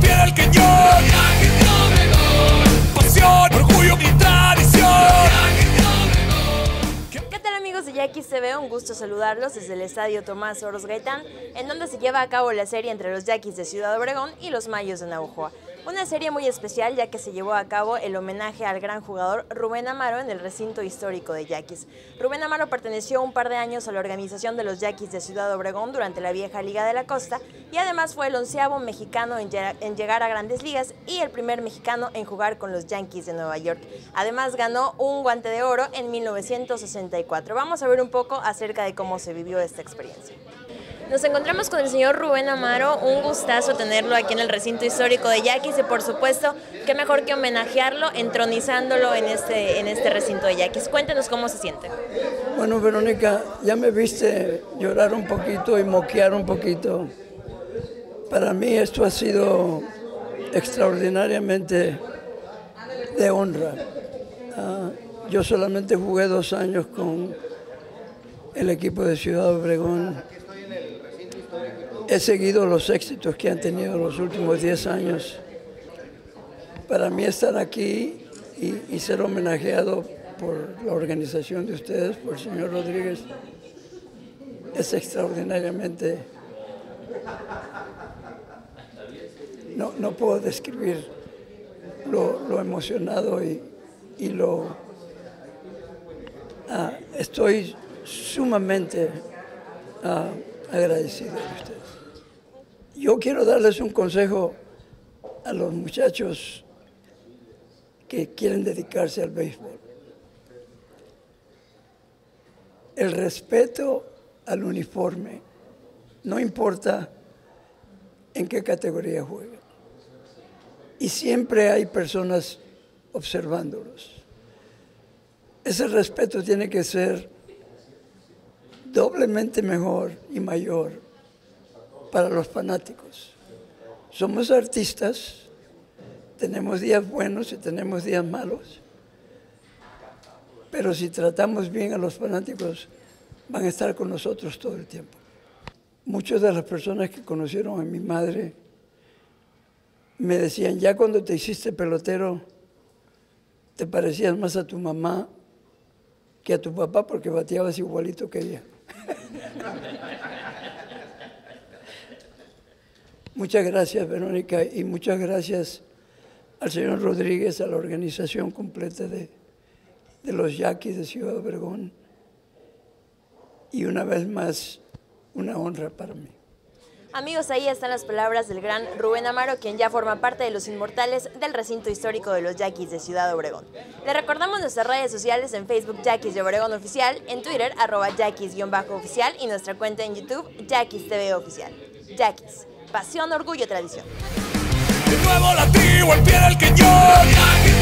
pie del cañón. Pasión, orgullo y tradición. ¿Qué tal amigos de Yaquis TV? Un gusto saludarlos desde el Estadio Tomás Oros Gaitán, en donde se lleva a cabo la serie entre los Yaquis de Ciudad Obregón y los Mayos de Navajoa. Una serie muy especial ya que se llevó a cabo el homenaje al gran jugador Rubén Amaro en el recinto histórico de Yaquis. Rubén Amaro perteneció un par de años a la organización de los Yaquis de Ciudad Obregón durante la vieja Liga de la Costa y además fue el onceavo mexicano en, en llegar a grandes ligas y el primer mexicano en jugar con los Yankees de Nueva York. Además ganó un guante de oro en 1964. Vamos a ver un poco acerca de cómo se vivió esta experiencia. Nos encontramos con el señor Rubén Amaro, un gustazo tenerlo aquí en el recinto histórico de Yaquis y por supuesto, qué mejor que homenajearlo entronizándolo en este, en este recinto de Yaquis. Cuéntenos cómo se siente. Bueno, Verónica, ya me viste llorar un poquito y moquear un poquito. Para mí esto ha sido extraordinariamente de honra. Ah, yo solamente jugué dos años con el equipo de Ciudad Obregón He seguido los éxitos que han tenido los últimos 10 años. Para mí estar aquí y, ser homenajeado por la organización de ustedes, por el señor Rodríguez, es extraordinariamente... No, no puedo describir lo, emocionado y, lo... Ah, estoy sumamente ah, agradecido de ustedes. Yo quiero darles un consejo a los muchachos que quieren dedicarse al béisbol. El respeto al uniforme, no importa en qué categoría jueguen. Y siempre hay personas observándolos. Ese respeto tiene que ser doblemente mejor y mayor para los fanáticos. Somos artistas, tenemos días buenos y tenemos días malos, pero si tratamos bien a los fanáticos, van a estar con nosotros todo el tiempo. Muchas de las personas que conocieron a mi madre me decían, ya cuando te hiciste pelotero, te parecías más a tu mamá que a tu papá porque bateabas igualito que ella. Muchas gracias, Verónica, y muchas gracias al señor Rodríguez, a la organización completa de, de los yaquis de Ciudad Obregón. Y una vez más, una honra para mí. Amigos, ahí están las palabras del gran Rubén Amaro, quien ya forma parte de los inmortales del recinto histórico de los Yaquis de Ciudad Obregón. Le recordamos nuestras redes sociales en Facebook Yaquis de Obregón Oficial, en Twitter arroba Yaquis-oficial y nuestra cuenta en YouTube Yaquis TV Oficial. Yaquis pasión, orgullo, tradición. nuevo latido al pie del cañón.